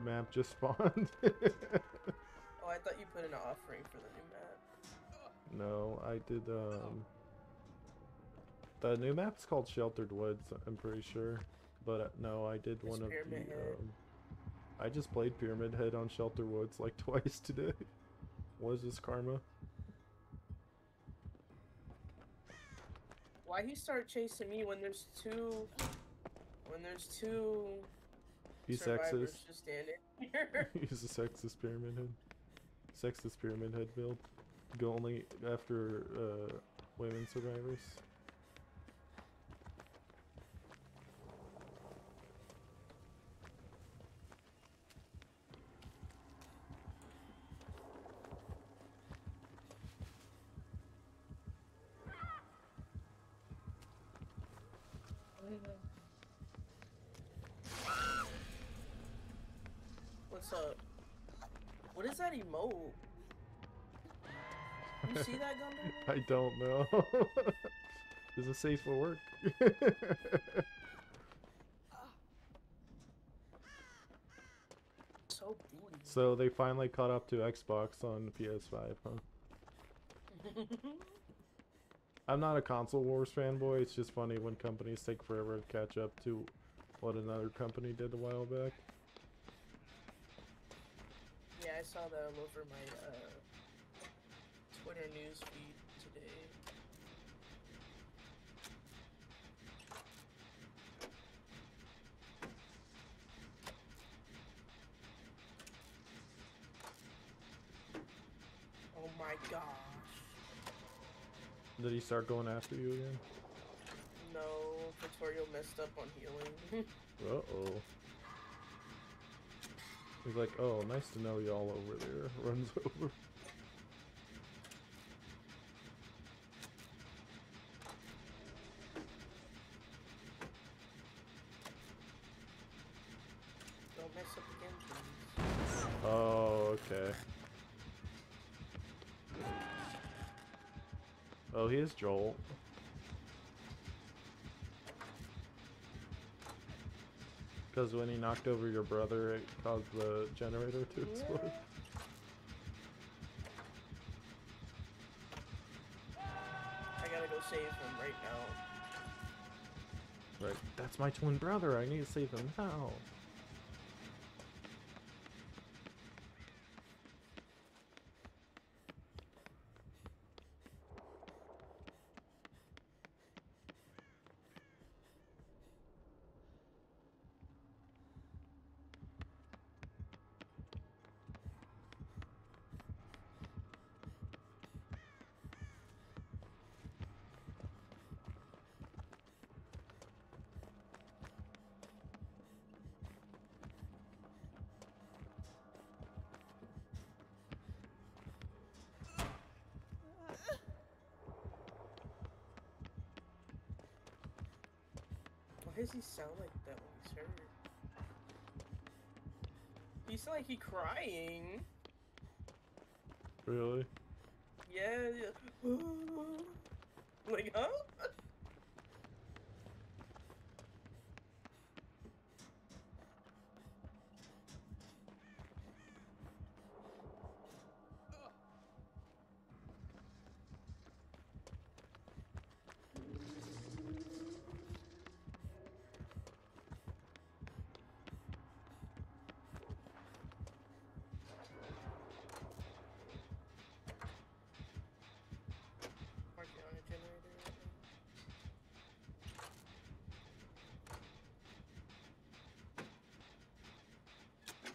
map just spawned. Oh, I thought you put an offering for the new map. no, I did. Um, the new map's called Sheltered Woods. I'm pretty sure, but uh, no, I did It's one of the. Pyramid Head. Um, I just played Pyramid Head on Shelter Woods like twice today. what is this karma? Why he start chasing me when there's two? When there's two He's survivors sexist. just standing here. He's a sexist pyramid head. Sexist pyramid head build. Go only after uh, women survivors. What's up? What is that emote? You see that, Gundam? I don't know. Is it safe for work? So so they finally caught up to Xbox on PS5, huh? I'm not a console wars fanboy. It's just funny when companies take forever to catch up to what another company did a while back. I saw that all over my uh, Twitter news feed today. Oh my gosh. Did he start going after you again? No, Vittorio messed up on healing. Uh oh. He's like, oh, nice to know y'all over there. Runs over. Don't mess up again, please. Oh, okay. Oh, he is Joel. Because when he knocked over your brother, it caused the generator to explode. Yeah. I gotta go save him right now. Right, that's my twin brother. I need to save him now. Does he sound like that when he's hurt? He sound like he crying. Really? Yeah. yeah. like, huh?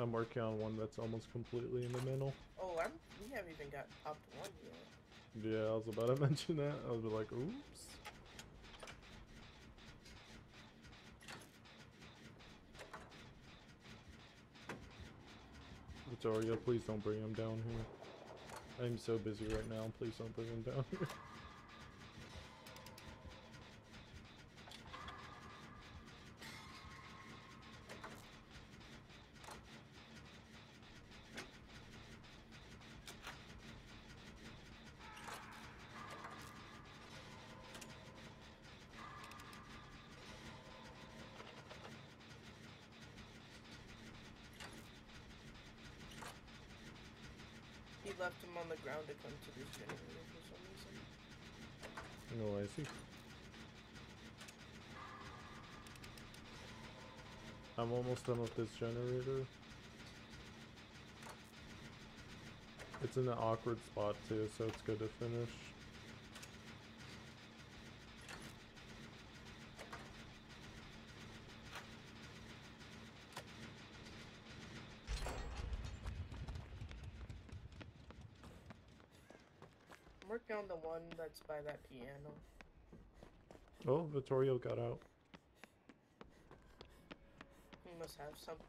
I'm working on one that's almost completely in the middle. Oh, I'm, we haven't even got top one yet. Yeah, I was about to mention that. I was like, oops. Vittorio, please don't bring him down here. I'm so busy right now. Please don't bring him down here. left him on the ground to come to this for some reason. No, I see. I'm almost done with this generator. It's in an awkward spot too, so it's good to finish. Working on the one that's by that piano. Oh, Vittorio got out. He must have something.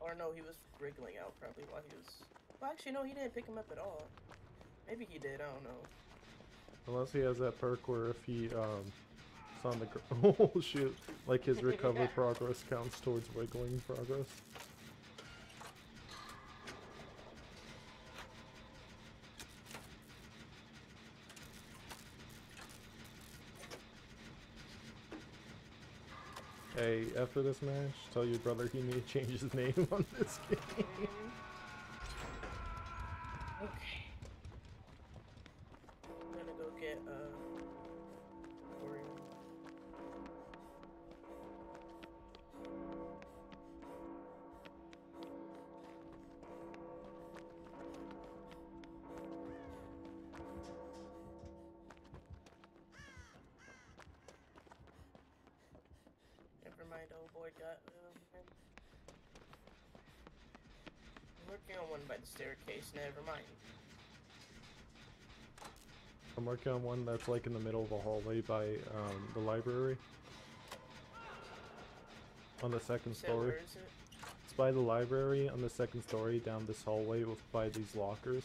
Or no, he was wriggling out probably while he was. Well, actually, no, he didn't pick him up at all. Maybe he did. I don't know. Unless he has that perk where if he um It's on the gr- oh shoot, like his recover progress counts towards wiggling progress. Hey, after this match, tell your brother he need to change his name on this game. Never mind, old boy got um. I'm working on one by the staircase. Never mind. I'm working on one that's like in the middle of a hallway by um, the library. On the second story. where is it? It's by the library on the second story down this hallway with by these lockers.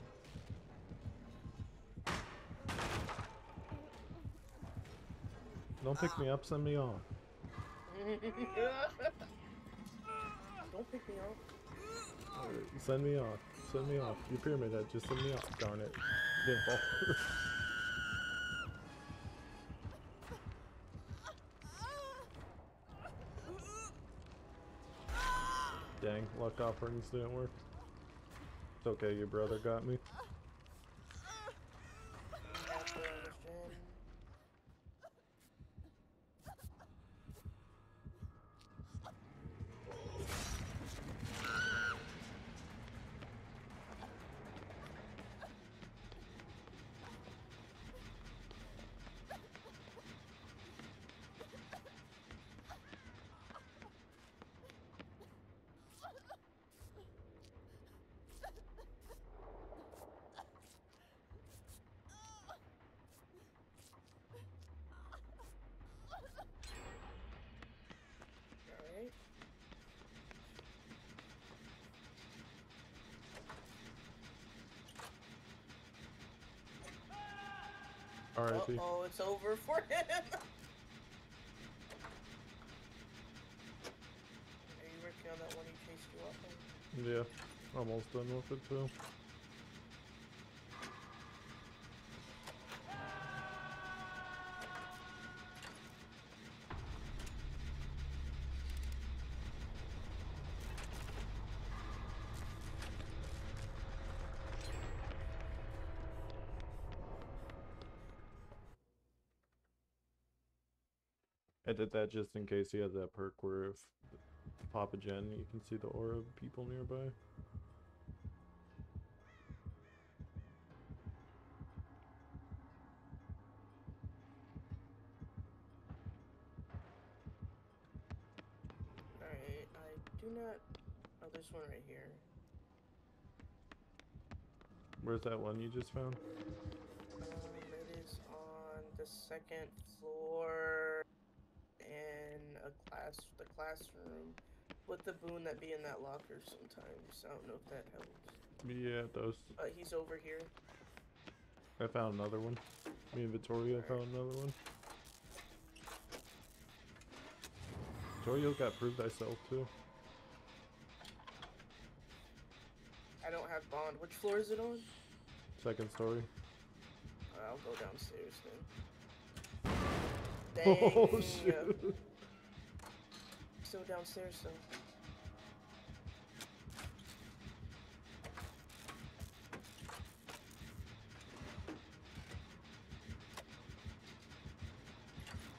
Don't pick me up, send me on. Don't pick me up. Alright, Send me off. Send me off. You pyramid head, just send me off. Darn it. Dang, luck offerings didn't work. It's okay, your brother got me. R.I.P. oh, it's over for him. Are you working on that one he chased you off on? Yeah, almost done with it too. I did that just in case he has that perk where if pop a gen, you can see the aura of people nearby. Alright, I do not Oh, there's one right here. Where's that one you just found? Um, it is on the second floor a class, the classroom, with the boon that be in that locker sometimes. I don't know if that helps. Yeah, those. Uh, he's over here. I found another one. Me and Vittorio found another one. Vittorio got prove thyself too. I don't have bond. Which floor is it on? Second story. I'll go downstairs then. Dang. Oh shoot! Still downstairs though.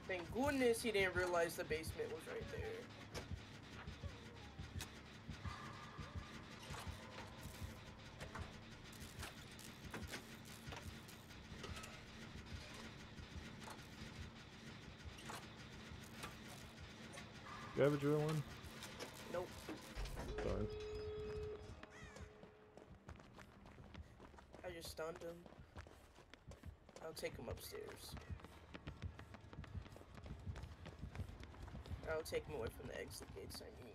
Thank goodness he didn't realize the basement was right there. You have a drill one? Nope. Darn. I just stunned him. I'll take him upstairs. I'll take him away from the exit gates, I mean.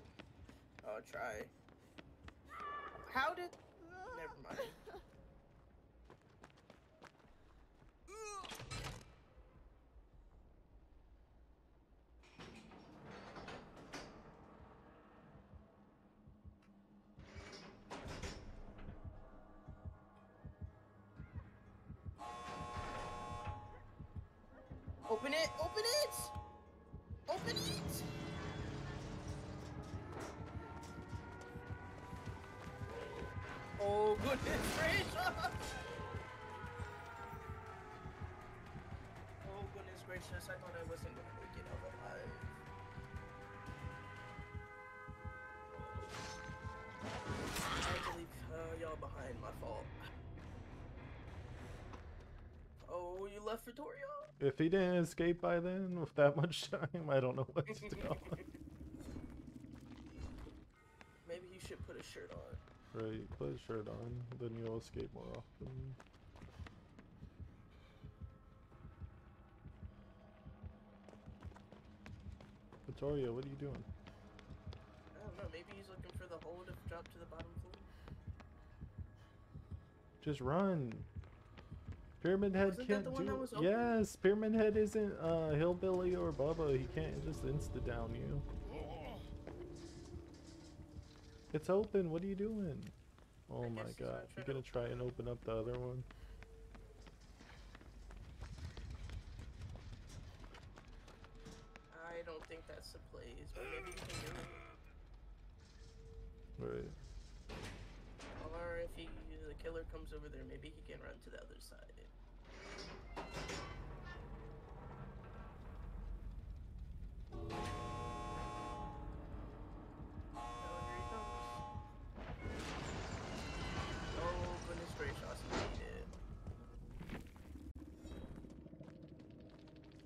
I'll try. How did... Never mind. Open it! Open it! Open it! Oh goodness gracious! Left Vittorio? If he didn't escape by then with that much time, I don't know what to do. Maybe you should put a shirt on. right, put a shirt on, then you'll escape more often. Vittorio, what are you doing? I don't know. Maybe he's looking for the hole to drop to the bottom floor. Just run. Pyramid Head Wasn't can't the one do. yes, Pyramid Head isn't uh, Hillbilly or Bubba. He can't just insta down you. It's open. What are you doing? Oh my god. You're gonna try and open up the other one? I don't think that's the plays, but maybe you can do it. Right. Or if he, the killer comes over there, maybe he can run to the other side. Oh.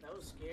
That was scary.